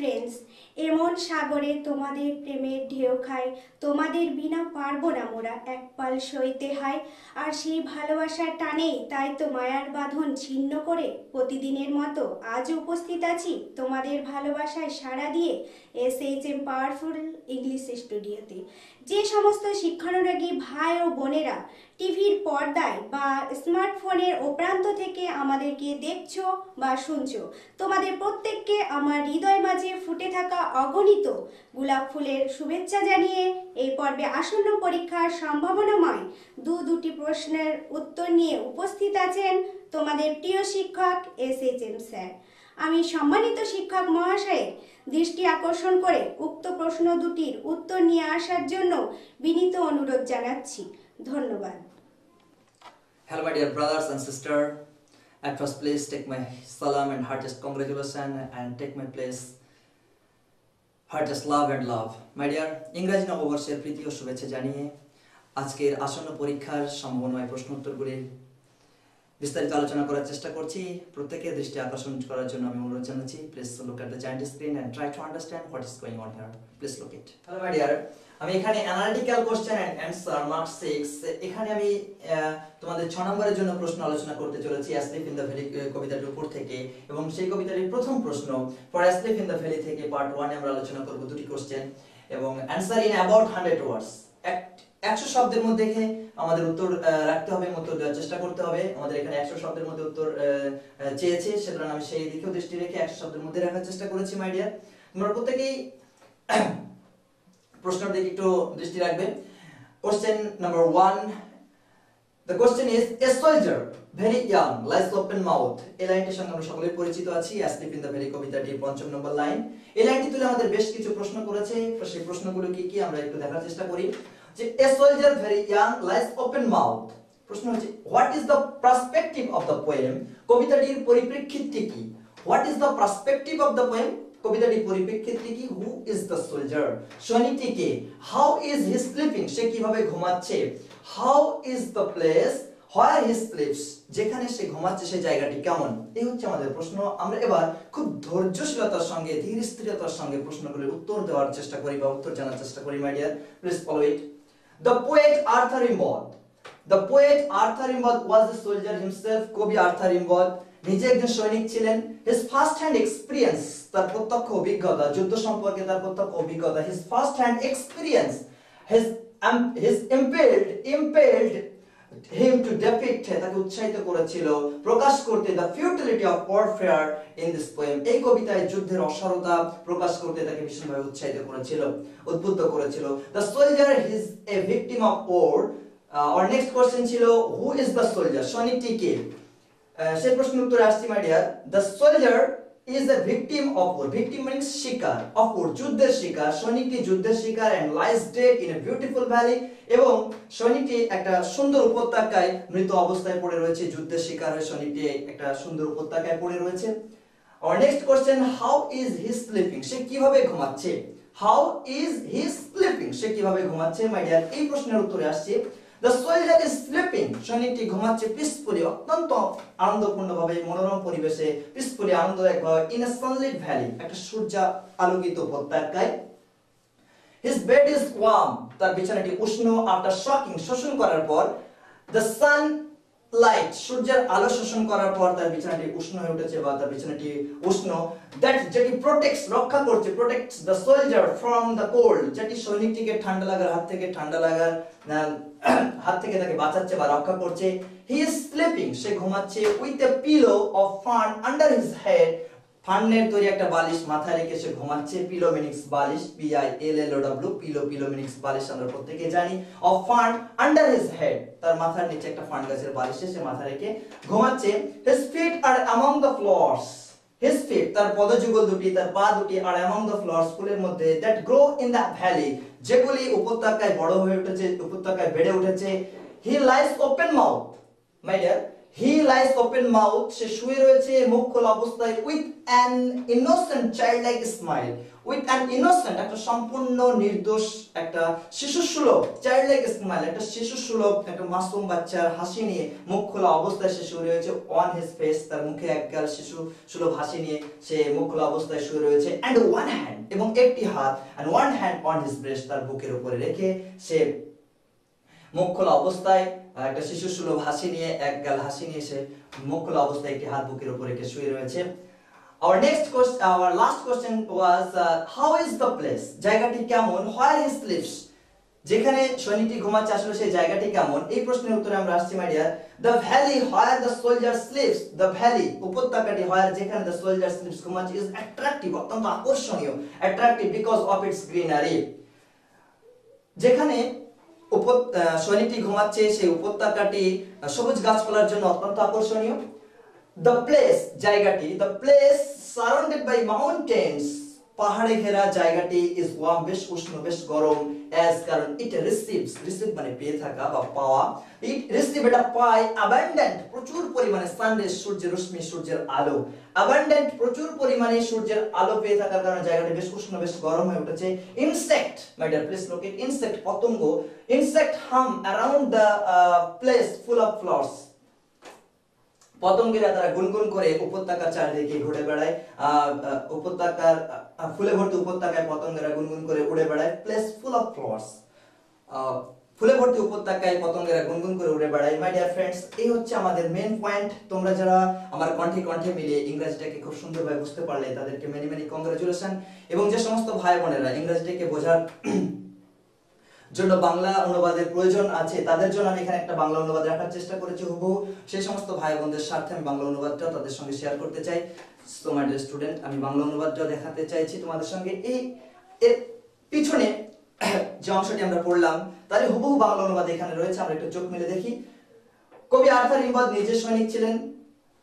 Friends এমন সাগরে তোমাদের প্রেমের ঢেউ খায়, তোমাদের বিনা পারব না মোরা, এক পাল সইতে হয়। আর সেই ভালোবাসার টানে তাই তো মায়ার বাঁধন ছিন্ন করে প্রতিদিনের মতো আজ উপস্থিত আছি তোমাদের ভালোবাসায় সাড়া দিয়ে S H M powerful English স্টুডিওতে। যে সমস্ত শিক্ষানুরাগী ভাই ও বোনেরা টিভির পর্দায় বা স্মার্টফোনের ওপ্রান্ত থেকে আমাদেরকে দেখছ বা শুনছো, তোমাদের প্রত্যেককে আমার হৃদয় মাঝে ফুটে থাকা অগণিত গোলাপ ফুলের শুভেচ্ছা জানিয়ে এই পর্বে আসন্ন পরীক্ষার সম্ভাবনাময় দু দুটি প্রশ্নের উত্তর নিয়ে উপস্থিত আছেন তোমাদের প্রিয় শিক্ষক এস এইচ এম স্যার। আমি সম্মানিত শিক্ষক মহাশয়ের দৃষ্টি আকর্ষণ করে উক্ত প্রশ্ন দুটির উত্তর নিয়ে আসার জন্য বিনীত অনুরোধ জানাচ্ছি ধন্যবাদ Hello, my dear brothers and sisters. At first, please take my salam and heartiest congratulations and take my place heartiest love and love. My dear, ইংরাজি নববর্ষের প্রীতি ও শুভেচ্ছা জানিয়ে আজকের আসন্ন পরীক্ষার সম্ভাবনায় প্রশ্ন উত্তরগুলির বিস্তারিত আলোচনা করার চেষ্টা করছি। প্রত্যেকের দৃষ্টি আকর্ষণ করার জন্য আমি অনুরোধ জানাচ্ছি please look at the giant screen and try to understand what is going on here please look it hello my dear আমি এখানে analytical question and answer mark 6 এখানে আমি তোমাদের 6 নম্বরের জন্য প্রশ্ন আলোচনা করতে চলেছি অ্যাসলিফ ইন দ্য ভ্যালি কবিতাটির উপর থেকে। এবং সেই কবিতাটির প্রথম প্রশ্ন for asleep in the valley থেকে পার্ট 1 আমরা আলোচনা করব দুটি কোশ্চেন এবং অ্যানসার ইন অ্যাবাউট 100 ওয়ার্ডস একশো শব্দের মধ্যে আমাদের উত্তর রাখতে হবে উত্তর দেওয়ার চেষ্টা করতে হবে। আমাদের এখানে একশো শব্দের মধ্যে উত্তর চেয়েছে সুতরাং আমি সেই দিকেও দৃষ্টি রেখে একশো শব্দের মধ্যে রাখার চেষ্টা করেছি মাই ডিয়ার তোমরা প্রত্যেকেই প্রশ্নের দিকে একটু দৃষ্টি রাখবে। Question number one The question is, a soldier, very young, lies open mouth. এই লাইনটির সঙ্গে আমরা সকলেই পরিচিত আছি asleep in the very কবিতাটির পঞ্চম নম্বর লাইন। এই লাইনটি তুলে আমাদের বেশ কিছু প্রশ্ন করেছে সেই প্রশ্নগুলো কি কি আমরা একটু দেখার চেষ্টা করি। যে a soldier very young lies open mouth প্রশ্ন হচ্ছে, what is the perspective of the poem? কবিতাটির পরিপ্রেক্ষিতটি কি? what is the perspective of the poem? কবিতাটির পরিপ্রেক্ষিতটি কি? হু ইজ দ্য সোলজার সৈনিকটি কে? হাউ ইজ হি স্লিপিং সে কীভাবে ঘুমাচ্ছে? How is the place where he sleeps যেখানে সে ঘুমাচ্ছে সেই জায়গাটি কেমন? এই হচ্ছে আমাদের প্রশ্ন। আমরা এবার খুব ধৈর্যশীলতার সঙ্গে ধীর স্থিরতার সঙ্গে প্রশ্নগুলির উত্তর দেওয়ার চেষ্টা করি বা উত্তর জানার চেষ্টা করি my dear please follow it the poet Arthur Rimbaud the poet Arthur Rimbaud was the soldier himself কবি আর্থার ইম্বদ নিজে একজন সৈনিক ছিলেন। হিজ ফার্স্ট হ্যান্ড এক্সপিরিয়েন্স তার প্রত্যক্ষ অভিজ্ঞতা, যুদ্ধ সম্পর্কে তার প্রত্যক্ষ অভিজ্ঞতা his first hand experience his his impelled impelled him to depict তাকে উৎসাহিত করেছিল, প্রকাশ করতে the futility of warfare in this poem এই কবিতায় যুদ্ধের অসারতা প্রকাশ করতে তাকে ভীষণভাবে উৎসাহিত করেছিল, উদ্বুদ্ধ করেছিল। The soldier his a victim of war R next question ছিল হু ইজ দ্য সোলজার সৈনিকটি কে সেই প্রশ্নের উত্তরে আসছি my dear the soldier is a victim of war victim means শিকার অফ ওর যুদ্ধের শিকার সৈনিকটি যুদ্ধের শিকার and lies dead in a beautiful valley এবং সৈনিকটি একটা সুন্দর উপত্যকায় মৃত অবস্থায় পড়ে রয়েছে যুদ্ধের শিকার হয়ে সৈনিকটি একটা সুন্দর উপত্যকায় পড়ে রয়েছে আর next question how is he sleeping সে কীভাবে ঘুমাচ্ছে হাউ ইজ হি স্লিপিং সে কীভাবে ঘুমাচ্ছে মাই ডিয়ার এই প্রশ্নের উত্তরে আসছে দ্য সোলজার ইজ স্লিপিং সৈনিকটি ঘুমাচ্ছে পিসফুলি অত্যন্ত আনন্দপূর্ণ ভাবে মনোরম পরিবেশে পিসফুলি আনন্দদায়ক ভাবে ইন এ সানলিট ভ্যালি একটা সূর্য আলোকিত উপত্যকায়। হিজ বেড ইজ ওয়ার্ম তার বিছানাটি উষ্ণ আফটার শকিং শোষণ করার পর দ্য সান লাইট সূর্যের আলো শোষণ করার পর, তার বিছানাটি উষ্ণ হয়ে উঠেছে বা তার বিছানাটি উষ্ণ। দ্যাট যেটি প্রোটেক্টস রক্ষা করছে protects the soldier from the cold যেটি সৈনিকটিকে ঠান্ডা লাগার, হাত থেকে ঠান্ডা লাগার হাত থেকে তাকে বাঁচাচ্ছে বা রক্ষা করছে। হি ইজ স্লিপিং সে ঘুমাচ্ছে with a pillow of fern under his head ফান্ডের তৈরি একটা বালিশ মাথায় রেখে সে ঘুমাচ্ছে। পিলোমিনিক্স বালিশ P I L L O W pillow পিলোমিনিক্স বালিশ আমরা প্রত্যেকে জানি। অফ ফান্ড আন্ডার হিজ হেড তার মাথার নিচে একটা ফান্ড গাছের বালিশে সে মাথা রেখে ঘুমাচ্ছে। His feet are among the flowers his feet তার পদযুগল দুটি, তার পা দুটি আর অ্যামং দ্য ফ্লোরস ফুলের মধ্যে that grow in the valley যেগুলি উপত্যকায় বড় হয়ে উঠেছে, উপত্যকায় বেড়ে উঠেছে। He lies open mouth my dear he lies open mouth সে শুয়ে রয়েছে, মুখ খোলা অবস্থায় with an innocent child like smile with an innocent একটা সম্পূর্ণ নির্দোষ, একটা শিশু সুলভ চাইল্ড লাইক স্মাইল একটা শিশু সুলভ একটা মাসুম বাচ্চার হাসি নিয়ে মুখ খোলা অবস্থায় সে শুয়ে রয়েছে অন হিজ ফেস তার মুখে একগাল শিশু সুলভ হাসি নিয়ে সে মুখ খোলা অবস্থায় শুয়ে রয়েছে অ্যান্ড ওয়ান হ্যান্ড এবং একটি হাত and one hand on his breast তার বুকের উপরে রেখে সে মুখ খোলা অবস্থায় একটা শিশু সুলভ হাসি নিয়ে এক গাল হাসি নিয়ে সে মুখ খোলা অবস্থায় একটি হাত বুকের উপরে রেখে শুয়ে রয়েছে Our next question, our last question uh, how is the place? জায়গাটি কেমন? Where he sleeps? যেখানে সৈনিকটি ঘুমাচ্ছে আসলে সেই জায়গাটি কেমন এই প্রশ্নের উত্তরে আমরা আসছি my dear the valley where the soldier sleeps the valley উপত্যকাটি where যেখানে দ্য সোলজার স্লিপস ঘুমাচ্ছে ইজ অ্যাট্রাকটিভ অত্যন্ত আকর্ষণীয় attractive because of its greenery যেখানে সৈনিকটি ঘুমাচ্ছে, সেই উপত্যকাটি সবুজ গাছপালার জন্য অত্যন্ত আকর্ষণীয়। দ্য প্লেস জায়গাটি the place surrounded by mountains পাহাড়ে ঘেরা জায়গাটি ইজ ওয়ার্ম বেশ উষ্ণ, বেশ গরম অ্যাজ কারণ ইট রিসিভস রিসিভ মানে পেয়ে থাকা বা পাওয়া। ইট রিসিভ এটা পায় অ্যাবান্ডেন্ট প্রচুর পরিমাণে সানরেজ সূর্যের রশ্মি, সূর্যের আলো। অ্যাবান্ডেন্ট প্রচুর পরিমাণে সূর্যের আলো পেয়ে থাকার কারণে জায়গাটি বেশ উষ্ণ, বেশ গরম হয়ে উঠেছে। Insect my dear please look it insect পতঙ্গ insect hum around the place full of flowers পতঙ্গেরা তারা গুনগুন করে উপত্যকার চারিদিকে ঘুরে বেড়ায় আহ, উপত্যকার ফুলে ভর্তি উপত্যকায় পতঙ্গেরা গুনগুন করে উড়ে বেড়ায় প্লেস ফুল অফ ফ্লাওয়ার্স ফুলে ভর্তি উপত্যকায় পতঙ্গেরা গুনগুন করে উড়ে বেড়ায় মাই ডিয়ার ফ্রেন্ডস এই হচ্ছে আমাদের মেন পয়েন্ট তোমরা যারা আমার কণ্ঠে কণ্ঠে মিলিয়ে ইংরেজিটাকে খুব সুন্দরভাবে বুঝতে পারলে তাদেরকে মেনি মেনি কংগ্রাচুলেশন এবং যে সমস্ত ভাই বোনেরা ইংরেজিটাকে বোঝার জন্য বাংলা অনুবাদের প্রয়োজন আছে, তাদের জন্য আমি এখানে একটা বাংলা অনুবাদ রাখার চেষ্টা করেছি, হুবহু। সেই সমস্ত ভাই বোনদের স্বার্থে আমি বাংলা অনুবাদটাও তাদের সঙ্গে শেয়ার করতে চাই। তোমার স্টুডেন্ট আমি বাংলা অনুবাদটাও দেখাতে চাইছি তোমাদের সঙ্গে। এই, এর পিছনে যে অংশটি আমরা পড়লাম, তারই হুবহু বাংলা অনুবাদ এখানে রয়েছে, আমরা একটু চোখ মেলে দেখি। কবি আর্থার ইম্বাদ নিজে সৈনিক ছিলেন।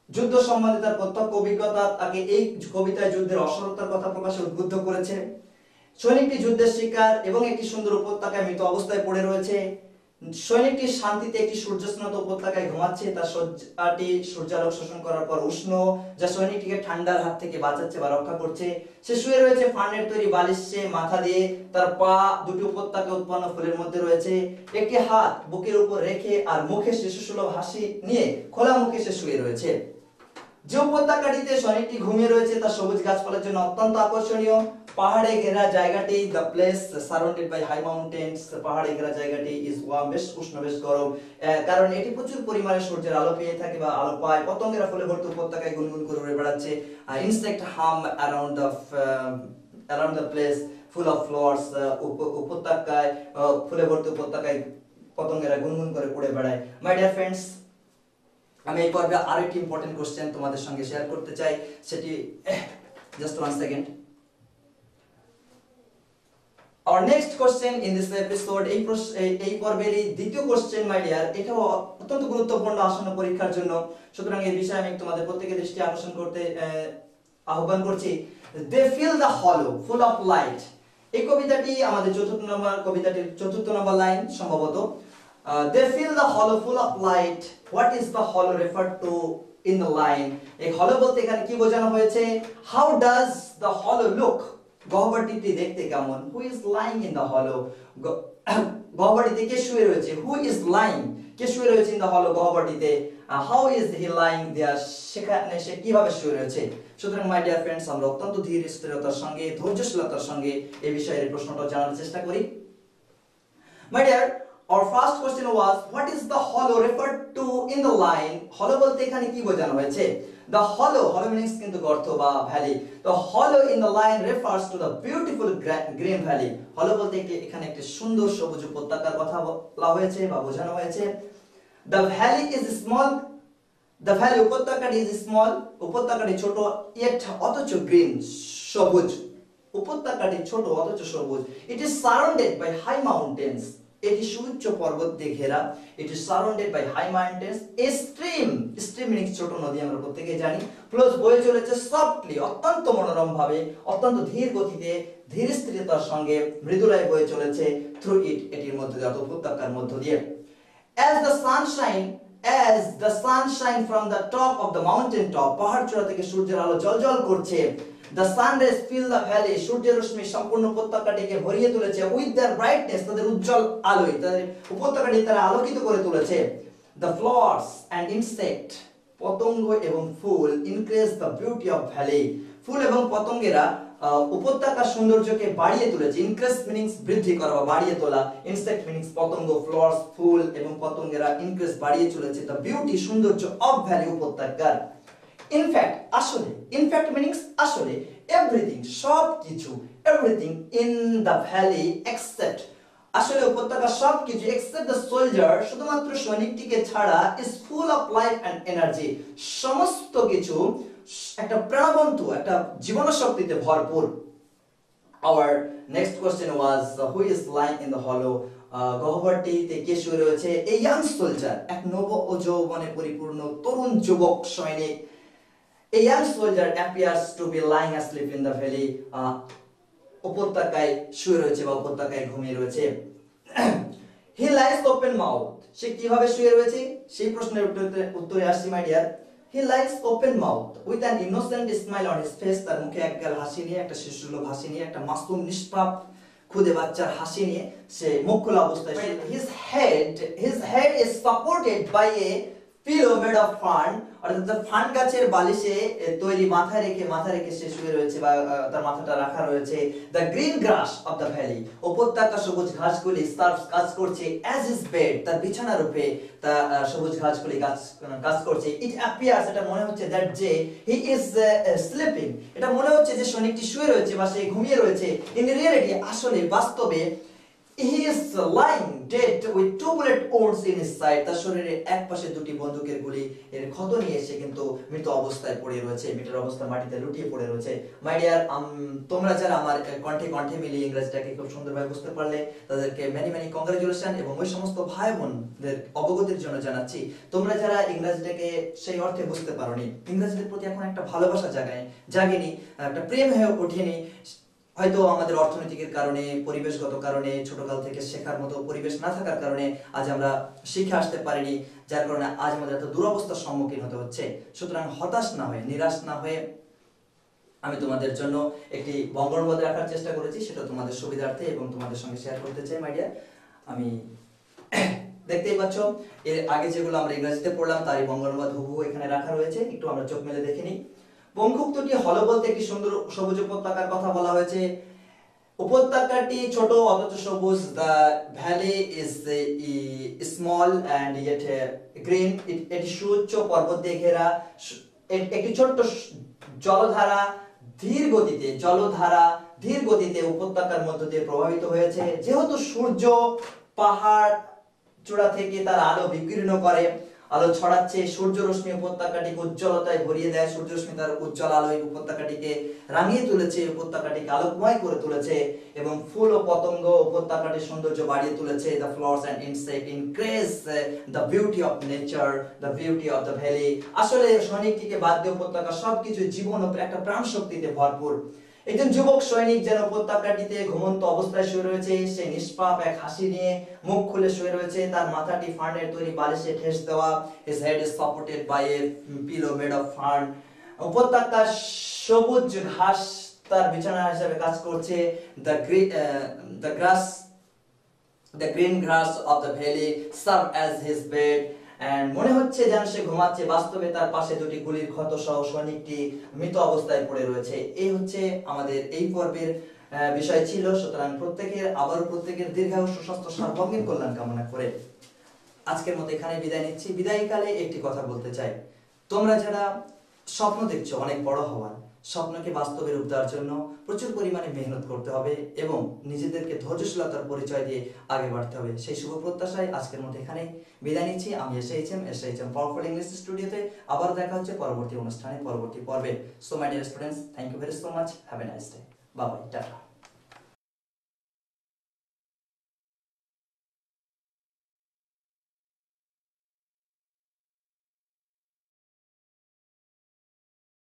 যুদ্ধ সম্বন্ধে তার প্রত্যক্ষ অভিজ্ঞতা তাকে এই কবিতায় যুদ্ধের অসরতার কথা প্রকাশে উদ্বুদ্ধ করেছে। সৈনিকটি যুদ্ধের শিকার এবং একটি সুন্দর উপত্যকায় মৃত অবস্থায় পড়ে রয়েছে। সৈনিকটি শান্তিতে একটি সূর্যস্নাত উপত্যকায় ঘুমাচ্ছে তার শয্যাটি সূর্যালোক শোষণ করার পর উষ্ণ, যা সৈনিকটিকে ঠান্ডার হাত থেকে বাঁচাচ্ছে বা রক্ষা করছে। সে শুয়ে রয়েছে ফার্নের তৈরি বালিশে মাথা দিয়ে তার পা দুটি উপত্যকা উৎপন্ন ফুলের মধ্যে রয়েছে। একটি হাত বুকের উপর রেখে আর মুখে শিশুসুলভ হাসি নিয়ে খোলা মুখে সে শুয়ে রয়েছে। যে উপত্যকাটিতে সৈনিকটি ঘুমিয়ে রয়েছে তার সবুজ গাছপালার জন্য অত্যন্ত আকর্ষণীয়। পাহাড়ে ঘেরা জায়গাটি the place surrounded by high mountains পাহাড়ে ঘেরা জায়গাটি ইজ ওয়ার্ম বেশ উষ্ণ, বেশ গরম। কারণ এটি প্রচুর পরিমাণে সূর্যের আলো পেয়ে থাকে বা আলো পায়। পতঙ্গেরা ফুলে ভর্তি উপত্যকায় গুনগুন করে উড়ে বেড়াচ্ছে। Insect hum around the around the place full of flowers উপত্যকায় ফুলে ভর্তি উপত্যকায় পতঙ্গেরা গুনগুন করে উড়ে বেড়ায়। মাই ডিয়ার ফ্রেন্ডস আমি এই পর্বে আরও একটি ইম্পর্টেন্ট কোশ্চেন তোমাদের সঙ্গে শেয়ার করতে চাই। সেটি just one second Our next question in this episode এই এই- পর্বের দ্বিতীয় কোশ্চেন মাই ডিয়ার এটাও অত্যন্ত গুরুত্বপূর্ণ আসন্ন পরীক্ষার জন্য। সুতরাং এই বিষয়ে আমি তোমাদের প্রত্যেকের দৃষ্টি আকর্ষণ করতে আহ, আহ্বান করছি। দে fill the hollow full of light এই কবিতাটি আমাদের চতুর্থ নম্বর কবিতাটির চতুর্থ নম্বর লাইন সম্ভবত। They fill the hollow full of light what is the hollow refer to in the line এই হলো বলতে এখানে কি বোঝানো হয়েছে? How does the hollow look গহ্বরটিটি দেখতে কেমন? Who is lying in the hollow গহ্বরটিতে কে শুয়ে রয়েছে? হু ইজ লাইং কে শুয়ে রয়েছে in the hollow গহ্বরটিতে? How is he lying there সেখানে সে কীভাবে শুয়ে রয়েছে? সুতরাং মাই ডিয়ার ফ্রেন্ডস আমরা অত্যন্ত ধীর স্থিরতার সঙ্গে ধৈর্যশীলতার সঙ্গে এই বিষয়ে প্রশ্নটা জানার চেষ্টা করি। My dear, our first question was what is the hollow referred to in the line? Hollow বলতে এখানে কি বোঝানো হয়েছে? The hollow, hollow means কিন্তু গর্ত বা valley. The hollow in the line refers to the beautiful green valley. hollow বলতে এখানে একটি সুন্দর সবুজ উপত্যকার কথা বলা হয়েছে বা বোঝানো হয়েছে। The valley is small the valley উপত্যকাটি is small উপত্যকাটি ছোট ইয়েট অথচ গ্রিন সবুজ উপত্যকাটি ছোট অথচ সবুজ it is surrounded by high mountains এটি সুউচ্চ পর্বত দিয়ে ঘেরা is surrounded by high mountains stream stream meaning ছোট নদী আমরা প্রত্যেকে জানি। প্লাস বয়ে চলেছে সফটলি অত্যন্ত মনোরম ভাবে অত্যন্ত ধীর গতিতে, ধীর স্থিরতার সঙ্গে মৃদুলায় বয়ে চলেছে থ্রু ইট এটির মধ্যে দিয়ে উপত্যকার মধ্য দিয়ে। As the sunshine, as the sunshine from the top of the mountain top, পাহাড় চূড়া থেকে সূর্যের আলো জ্বলজ্বল করছে rays fill the valley, সূর্যের রশ্মি সম্পূর্ণ উপত্যকাটিকে ভরিয়ে তুলেছে with their brightness, তাদের উজ্জ্বল তাদের উপত্যকাটি তারা আলোকিত করে তুলেছে। The flowers and insect, পতঙ্গ এবং ফুল increase the beauty of valley ফুল এবং পতঙ্গেরা উপত্যকার সৌন্দর্যকে বাড়িয়ে তুলেছে। ইনক্রিজ মিনিংস বৃদ্ধি করা বা বাড়িয়ে তোলা। ইনসেক্ট মিনিংস পতঙ্গ ফ্লাওয়ার্স ফুল এবং পতঙ্গেরা ইনক্রিজ বাড়িয়ে চলেছে দ্য বিউটি সৌন্দর্য অফ ভ্যালি উপত্যকার। ইনফ্যাক্ট আসলে ইনফ্যাক্ট মিনিংস আসলে এভরিথিং সব কিছু everything in the valley except আসলে উপত্যকা সবকিছু এক্সেপ্ট দ্য সোলজার শুধুমাত্র সৈনিকটিকে ছাড়া is full of life and energy সমস্ত কিছু একটা প্রাণবন্ত একটা জীবন শক্তিতে ভরপুর question was uh, who is lying in the hollow? uh, গহ্বরটিতে কে শুয়ে রয়েছে? এ ইয়াং সোলজার এক নব ও যৌবনে পরিপূর্ণ তরুণ যুবক সৈনিক। A young soldier appears to be lying asleep in the valley. উপত্যকায় শুয়ে রয়েছে বা উপত্যকায় ঘুমিয়ে রয়েছে। হি লাইস ওপেন মাউথ সে কীভাবে শুয়ে রয়েছে? সেই প্রশ্নের উত্তরে উত্তরে আসছি my dear he lies open mouth with an innocent smile on his face তার মুখে এক গাল হাসি নিয়ে একটা শিশুসুলভ হাসি নিয়ে একটা মাসুম নিষ্পাপ খুদে বাচ্চার হাসি নিয়ে সে মুখ খোলা অবস্থায় his head his head is supported by a pillow made of fern অর্থাৎ ফান গাছের বালিশে তৈরি মাথা রেখে মাথা রেখে সে শুয়ে রয়েছে বা তার মাথাটা রাখা রয়েছে। The green grass of the valley উপত্যকা সবুজ ঘাসগুলি কাজ করছে অ্যাজ ইজ বেড তার বিছানা রূপে তা সবুজ ঘাসগুলি কাজ কাজ করছে। ইট অ্যাপিয়ার্স এটা মনে হচ্ছে দ্যাট যে হি ইজ স্লিপিং এটা মনে হচ্ছে যে শুয়ে রয়েছে বা সে ঘুমিয়ে রয়েছে। ইন রিয়েলিটি আসলে বাস্তবে তার শরীরে এক পাশে দুটি বন্দুকের গুলি, এর ক্ষত নিয়ে সে কিন্তু মৃত অবস্থায় পড়ে রয়েছে। অবস্থা মাটিতে লুটিয়ে পড়ে রয়েছে। মাই ডিয়ার তোমরা যারা আমার কণ্ঠে কণ্ঠে মিলিয়ে ইংরেজিটাকে খুব সুন্দরভাবে বুঝতে পারলে, তাদেরকে মেনি মেনি কংগ্রাচুলেশন এবং ওই সমস্ত ভাই বোনদের অবগতির জন্য জানাচ্ছি। তোমরা যারা ইংরেজিটাকে সেই অর্থে বুঝতে পারোনি ইংরেজিদের প্রতি এখন একটা ভালোবাসা জাগায় জাগেনি, একটা প্রেম হয়ে ওঠেনি হয়তো আমাদের অর্থনৈতিকের কারণে, পরিবেশগত কারণে, ছোটকাল থেকে শেখার মতো পরিবেশ না থাকার কারণে আজ আমরা শিখে আসতে পারিনি, যার কারণে আজ আমাদের এত দুরবস্থার সম্মুখীন হতে হচ্ছে। সুতরাং হতাশ না হয়ে, নিরাশ না হয়ে আমি তোমাদের জন্য একটি বঙ্গনুবাদ রাখার চেষ্টা করেছি, সেটা তোমাদের সুবিধার্থে এবং তোমাদের সঙ্গে শেয়ার করতে চাই মাইডিয়া আমি দেখতেই পাচ্ছ, এর আগে যেগুলো আমরা ইংরেজিতে পড়লাম, তারই বঙ্গনুবাদ হুবহু এখানে রাখা রয়েছে, একটু আমরা চোখ মেলে দেখে নিই। বঙ্কুক্তটি হল বলতে একটি সুন্দর সবুজ উপত্যকার কথা বলা হয়েছে। উপত্যকাটি ছোট, অথচ সবুজ। The valley is small and yet green এটি সুউচ্চ পর্বত দিয়ে ঘেরা। একটি ছোট্ট জলধারা ধীর গতিতে, জলধারা ধীর গতিতে উপত্যকার মধ্য দিয়ে প্রভাবিত হয়েছে। যেহেতু সূর্য পাহাড় চূড়া থেকে তার আলো বিকীর্ণ করে আলো ছড়াচ্ছে, সূর্য রশ্মি উপত্যকাটিকে উজ্জ্বলতায় ভরিয়ে দেয়। সূর্য রশ্মি তার উজ্জ্বল আলোয় উপত্যকাটিকে রাঙিয়ে তুলেছে, উপত্যকাটিকে আলোকময় করে তুলেছে এবং ফুল ও পতঙ্গ উপত্যকাটির সৌন্দর্য বাড়িয়ে তুলেছে। The flowers and insect increase the beauty of nature the beauty of the valley আসলে সৈনিকটিকে বাদ দিয়ে উপত্যকা, সবকিছু জীবন একটা প্রাণ শক্তিতে ভরপুর। একজন যুবক সৈনিক যেন উপত্যকাটিতে ঘুমন্ত অবস্থায় শুয়ে রয়েছে, সে নিষ্পাপ এক হাসি নিয়ে মুখ খুলে শুয়ে রয়েছে, তার মাথাটি ফার্নের তৈরি বালিশে ঠেস দেওয়া his head is supported by a pillow made of fern উপত্যকা সবুজ ঘাস তার বিছানা হিসেবে কাজ করছে the the grass the green grass of the valley serve as his bed মনে হচ্ছে যেন সে ঘুমাচ্ছে, বাস্তবে তার পাশে দুটি গুলির ক্ষত সহ সৈনিকটি মৃত অবস্থায় পড়ে রয়েছে। এই হচ্ছে আমাদের এই পর্বের বিষয় ছিল। সুতরাং প্রত্যেকের, আবারও প্রত্যেকের দীর্ঘায়ু সুস্বাস্থ্য সার্বঙ্গীন কল্যাণ কামনা করে আজকের মতো এখানে বিদায় নিচ্ছি। বিদায়কালে একটি কথা বলতে চাই। তোমরা যারা স্বপ্ন দেখছ, অনেক বড় হওয়ার স্বপ্নকে বাস্তবে রূপ দেওয়ার জন্য প্রচুর পরিমাণে মেহনত করতে হবে এবং নিজেদেরকে ধৈর্যশীলতার পরিচয় দিয়ে আগে বাড়তে হবে। সেই শুভ প্রত্যাশায় আজকের মতো এখানে বিদায় নিচ্ছি। আমি S H M S H M powerful English স্টুডিওতে আবার দেখা হচ্ছে পরবর্তী অনুষ্ঠানে, পরবর্তী পর্বে। So my dear students thank you very so much have a nice day বাবাই টাটা